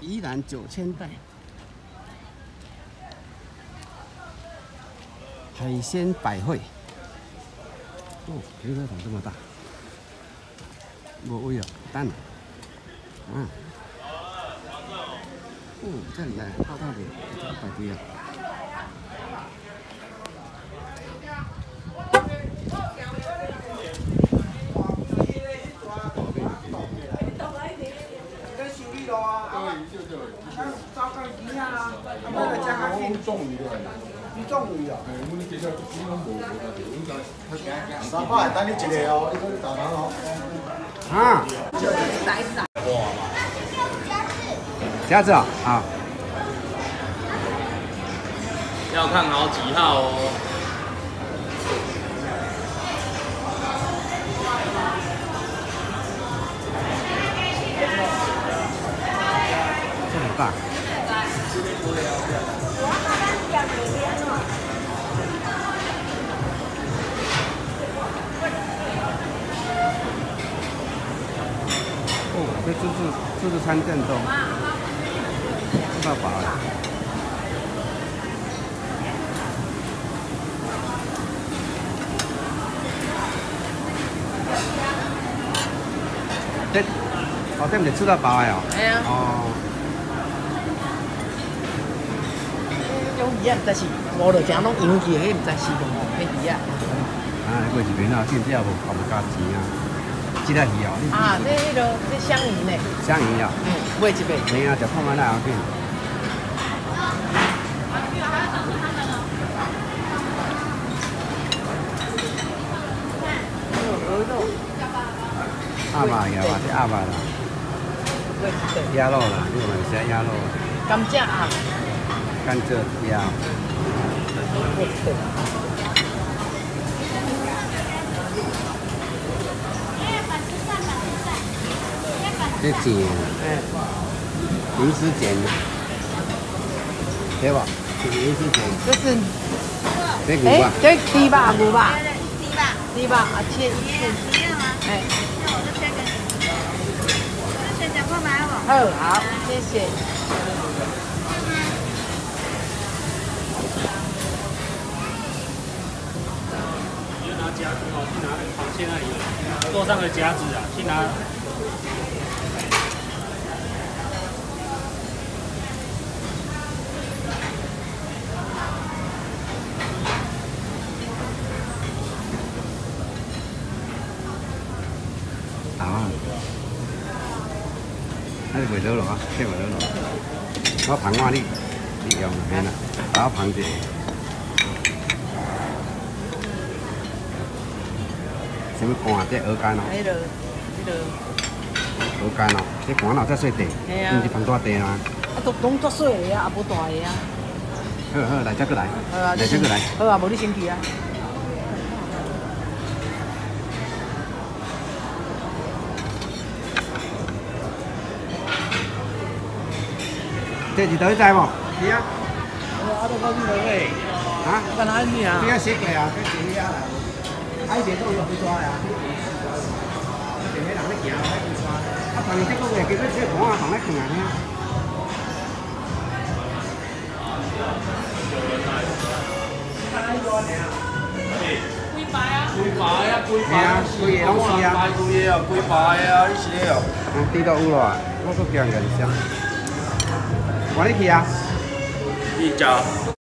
宜兰九千代，海鲜百汇。哦，停车场这么大，我位哦，蛋，嗯，哦，这里啊，大大的，这个摆地啊。中鱼的，你中鱼啊？哎，我们这下基本无无得着，应该三百等你一个哦，你去打单哦。啊，夹子啊，啊，要看好几号哦。这很大。哦，这自助自助餐店都吃到饱了。这哦，这不是吃到饱的哦。哎呀，哦，鱼啊，毋知是无就正拢养起，迄毋知是无迄鱼啊。啊，过一边啊，见这也无无加钱啊。这个鱼哦，你啊，这迄个这香鱼呢？香鱼哦，嗯，买一杯。没啊，就看看那要紧。鹅肉，鸭肉呀，或者鸭肉啦，买一杯。鸭肉啦，你有没有吃鸭肉？甘蔗啊，甘蔗鸭。买一杯。这钱，哎，银丝钱，对吧？这是银丝钱，这是哎这猪吧牛吧，对对，第一吧，猪吧啊切一你次。你要吗？哎，那我就切给你。那先讲过买好不？好好，谢谢。去那里桌上的夹子啊，去拿。啊，那是袂落落啊，这袂落落。我旁我你，你用嘿啦，把我旁什么干？这鹅肝哦，迄个，迄个，鹅肝哦，这干哦，这细地，嘿啊毋是旁大地啊。啊都拢足细个啊，啊无大个啊。好好，来这个来，好啊，来这个来。好啊，无你先去啊。这是倒去知无？是啊。啊，都高兴了喂。啊？干哪里啊这？个写过啊，这是遐啦。海边都有去抓呀。前面人咧行，咧去抓。啊，当然这个月其实这盘啊，放咧坑啊遐。龟排啊，龟系啊，规个拢是啊。排龟的哦，龟排啊，你是的哦。啊，地都有咯啊，我搁叫人家去写。我咧去啊。一家。